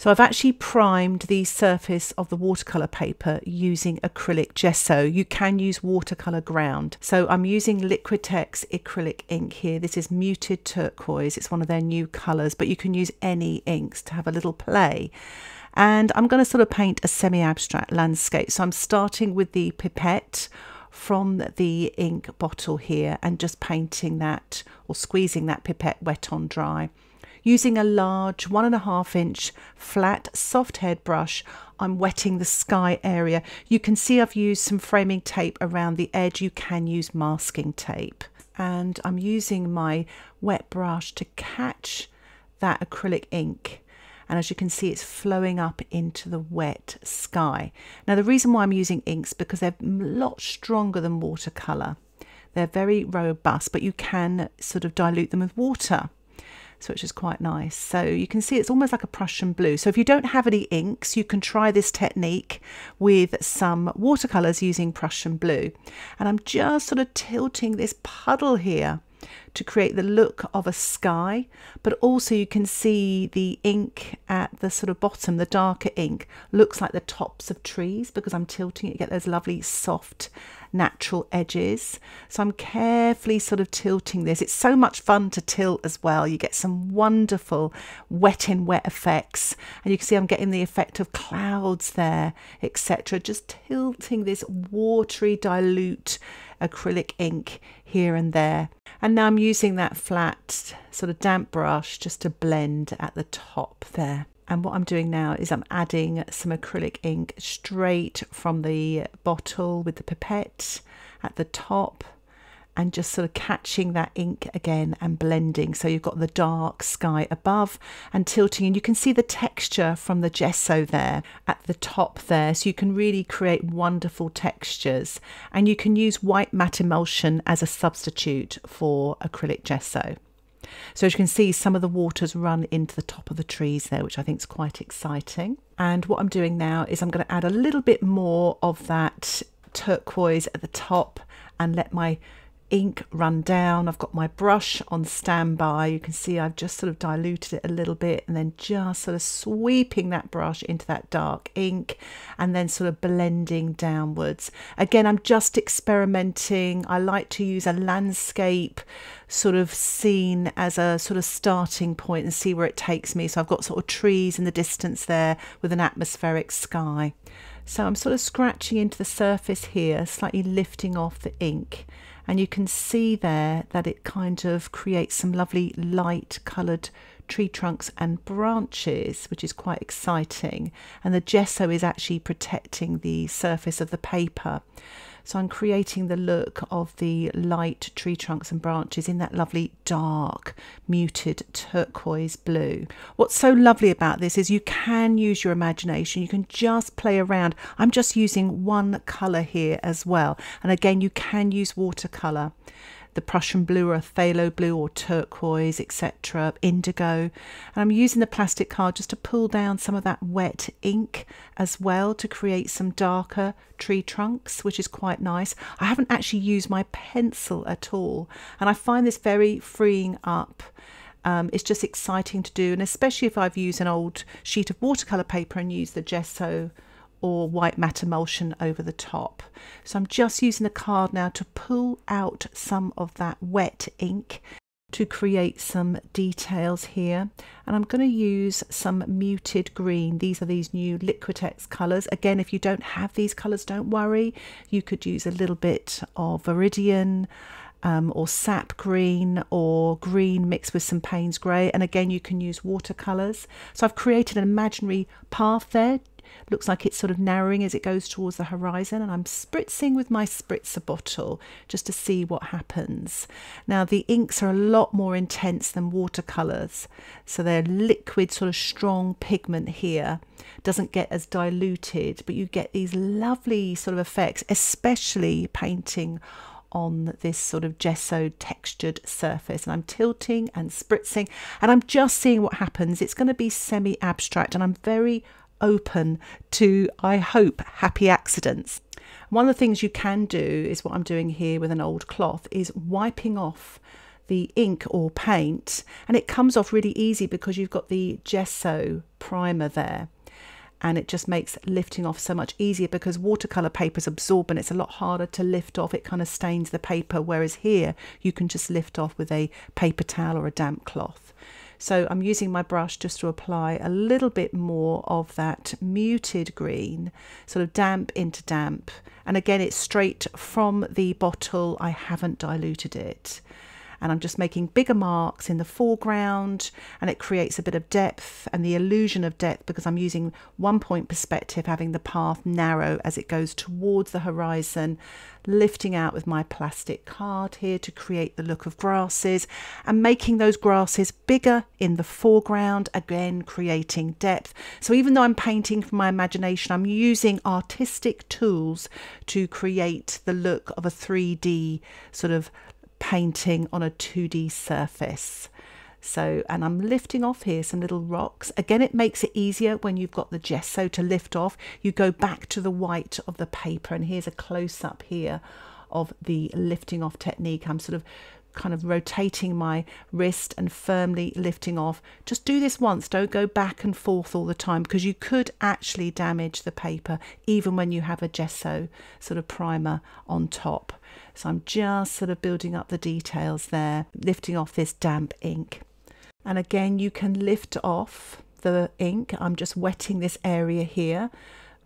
So I've actually primed the surface of the watercolour paper using acrylic gesso. You can use watercolour ground. So I'm using Liquitex acrylic ink here. This is muted turquoise. It's one of their new colours, but you can use any inks to have a little play. And I'm going to sort of paint a semi-abstract landscape. So I'm starting with the pipette from the ink bottle here and just painting that or squeezing that pipette wet on dry. Using a large one and a half inch flat soft head brush, I'm wetting the sky area. You can see I've used some framing tape around the edge. You can use masking tape. And I'm using my wet brush to catch that acrylic ink and as you can see it's flowing up into the wet sky. Now the reason why I'm using inks because they're a lot stronger than watercolour. They're very robust but you can sort of dilute them with water so which is quite nice. So you can see it's almost like a Prussian blue. So if you don't have any inks, you can try this technique with some watercolours using Prussian blue. And I'm just sort of tilting this puddle here to create the look of a sky, but also you can see the ink at the sort of bottom, the darker ink, looks like the tops of trees because I'm tilting it, you get those lovely soft natural edges. So I'm carefully sort of tilting this. It's so much fun to tilt as well. You get some wonderful wet in wet effects. And you can see I'm getting the effect of clouds there, etc. Just tilting this watery dilute acrylic ink here and there. And now I'm using that flat sort of damp brush just to blend at the top there. And what I'm doing now is I'm adding some acrylic ink straight from the bottle with the pipette at the top and just sort of catching that ink again and blending. So you've got the dark sky above and tilting and you can see the texture from the gesso there at the top there. So you can really create wonderful textures and you can use white matte emulsion as a substitute for acrylic gesso. So as you can see, some of the waters run into the top of the trees there, which I think is quite exciting. And what I'm doing now is I'm going to add a little bit more of that turquoise at the top and let my ink run down. I've got my brush on standby. You can see I've just sort of diluted it a little bit and then just sort of sweeping that brush into that dark ink and then sort of blending downwards. Again, I'm just experimenting. I like to use a landscape sort of scene as a sort of starting point and see where it takes me. So I've got sort of trees in the distance there with an atmospheric sky. So I'm sort of scratching into the surface here, slightly lifting off the ink and you can see there that it kind of creates some lovely light coloured tree trunks and branches, which is quite exciting. And the gesso is actually protecting the surface of the paper. So I'm creating the look of the light tree trunks and branches in that lovely dark muted turquoise blue. What's so lovely about this is you can use your imagination. You can just play around. I'm just using one colour here as well. And again, you can use watercolour the Prussian blue or phthalo blue or turquoise, etc., indigo. And I'm using the plastic card just to pull down some of that wet ink as well to create some darker tree trunks, which is quite nice. I haven't actually used my pencil at all, and I find this very freeing up. Um, it's just exciting to do, and especially if I've used an old sheet of watercolour paper and used the gesso or white matte emulsion over the top. So I'm just using the card now to pull out some of that wet ink to create some details here. And I'm going to use some muted green. These are these new Liquitex colours. Again if you don't have these colours don't worry. You could use a little bit of Viridian um, or sap green or green mixed with some Payne's grey and again you can use watercolours. So I've created an imaginary path there looks like it's sort of narrowing as it goes towards the horizon and I'm spritzing with my spritzer bottle just to see what happens. Now the inks are a lot more intense than watercolours so they're liquid sort of strong pigment here. Doesn't get as diluted but you get these lovely sort of effects especially painting on this sort of gesso textured surface. And I'm tilting and spritzing and I'm just seeing what happens. It's going to be semi abstract and I'm very open to, I hope, happy accidents. One of the things you can do is what I'm doing here with an old cloth is wiping off the ink or paint and it comes off really easy because you've got the gesso primer there. And it just makes lifting off so much easier because watercolor paper is absorbent. It's a lot harder to lift off. It kind of stains the paper whereas here you can just lift off with a paper towel or a damp cloth so I'm using my brush just to apply a little bit more of that muted green sort of damp into damp. And again it's straight from the bottle. I haven't diluted it and I'm just making bigger marks in the foreground and it creates a bit of depth and the illusion of depth because I'm using one point perspective having the path narrow as it goes towards the horizon lifting out with my plastic card here to create the look of grasses and making those grasses bigger in the foreground again creating depth. So even though I'm painting from my imagination I'm using artistic tools to create the look of a 3D sort of painting on a 2D surface. So, and I'm lifting off here some little rocks. Again, it makes it easier when you've got the gesso to lift off. You go back to the white of the paper and here's a close up here of the lifting off technique. I'm sort of kind of rotating my wrist and firmly lifting off. Just do this once, don't go back and forth all the time because you could actually damage the paper even when you have a gesso sort of primer on top. So I'm just sort of building up the details there, lifting off this damp ink. And again, you can lift off the ink. I'm just wetting this area here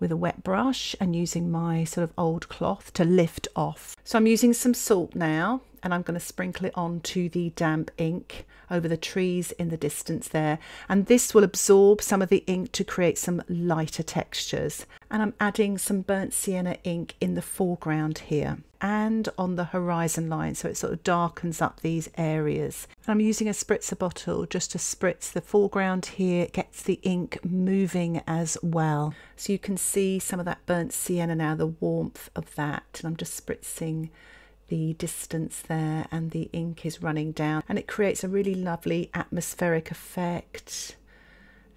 with a wet brush and using my sort of old cloth to lift off. So I'm using some salt now and I'm going to sprinkle it onto the damp ink over the trees in the distance there. And this will absorb some of the ink to create some lighter textures. And I'm adding some burnt sienna ink in the foreground here and on the horizon line so it sort of darkens up these areas. I'm using a spritzer bottle just to spritz the foreground here, it gets the ink moving as well. So you can see some of that burnt sienna now, the warmth of that. And I'm just spritzing the distance there and the ink is running down and it creates a really lovely atmospheric effect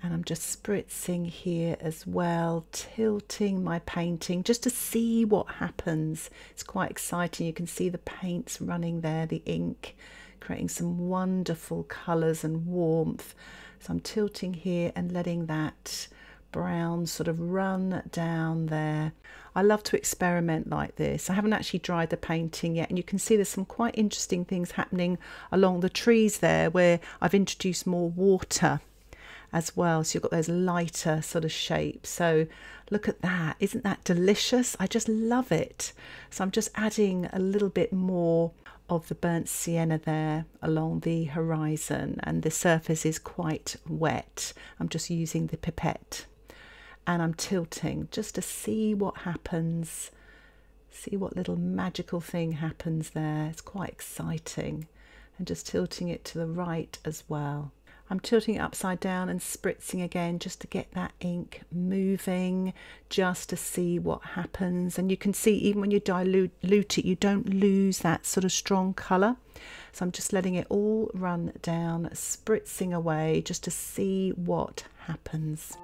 and I'm just spritzing here as well, tilting my painting just to see what happens. It's quite exciting. You can see the paints running there, the ink, creating some wonderful colours and warmth. So I'm tilting here and letting that brown sort of run down there. I love to experiment like this. I haven't actually dried the painting yet and you can see there's some quite interesting things happening along the trees there where I've introduced more water as well. So you've got those lighter sort of shapes. So look at that. Isn't that delicious? I just love it. So I'm just adding a little bit more of the burnt sienna there along the horizon and the surface is quite wet. I'm just using the pipette and I'm tilting just to see what happens. See what little magical thing happens there. It's quite exciting. And just tilting it to the right as well. I'm tilting it upside down and spritzing again just to get that ink moving, just to see what happens. And you can see even when you dilute it, you don't lose that sort of strong colour. So I'm just letting it all run down, spritzing away just to see what happens.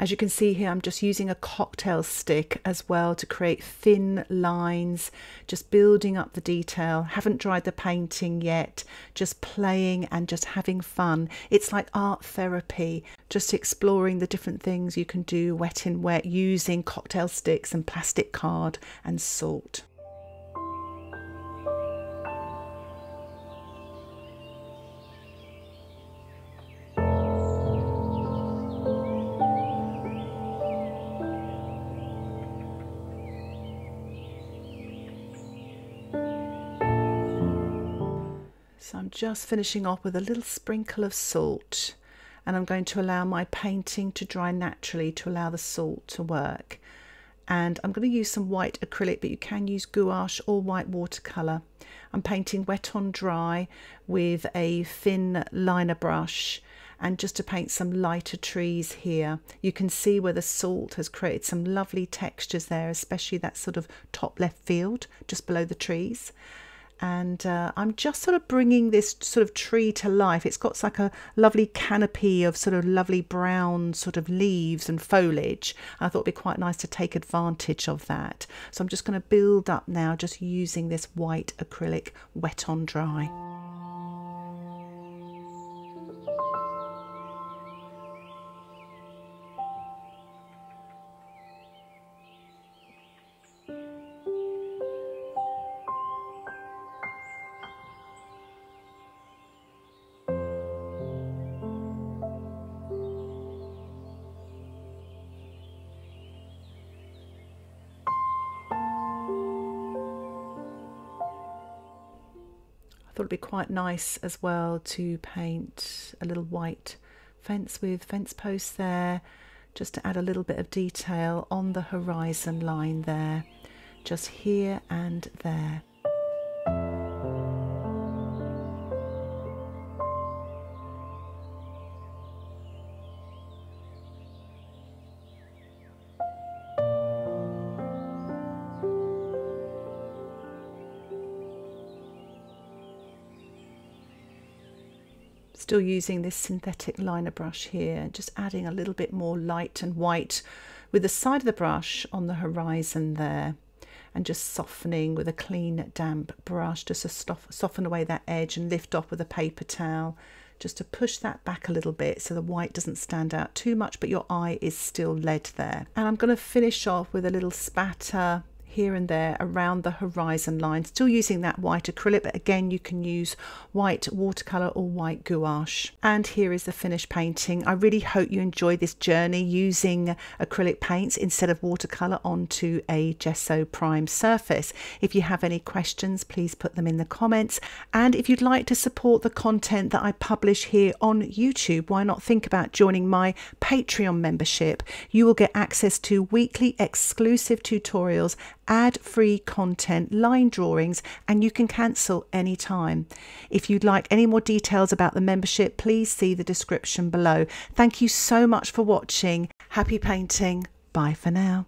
As you can see here, I'm just using a cocktail stick as well to create thin lines, just building up the detail. Haven't dried the painting yet, just playing and just having fun. It's like art therapy, just exploring the different things you can do wet in wet using cocktail sticks and plastic card and salt. So I'm just finishing off with a little sprinkle of salt and I'm going to allow my painting to dry naturally to allow the salt to work. And I'm going to use some white acrylic, but you can use gouache or white watercolour. I'm painting wet on dry with a thin liner brush and just to paint some lighter trees here. You can see where the salt has created some lovely textures there, especially that sort of top left field just below the trees and uh, I'm just sort of bringing this sort of tree to life. It's got like a lovely canopy of sort of lovely brown sort of leaves and foliage. I thought it'd be quite nice to take advantage of that. So I'm just going to build up now just using this white acrylic wet on dry. Thought it'd be quite nice as well to paint a little white fence with fence posts there just to add a little bit of detail on the horizon line there just here and there Still using this synthetic liner brush here, just adding a little bit more light and white with the side of the brush on the horizon there and just softening with a clean damp brush just to soften away that edge and lift off with a paper towel just to push that back a little bit so the white doesn't stand out too much but your eye is still led there. And I'm going to finish off with a little spatter here and there around the horizon line still using that white acrylic but again you can use white watercolor or white gouache. And here is the finished painting. I really hope you enjoy this journey using acrylic paints instead of watercolor onto a gesso prime surface. If you have any questions please put them in the comments. And if you'd like to support the content that I publish here on YouTube why not think about joining my Patreon membership? You will get access to weekly exclusive tutorials ad free content, line drawings, and you can cancel anytime. If you'd like any more details about the membership, please see the description below. Thank you so much for watching. Happy painting. Bye for now.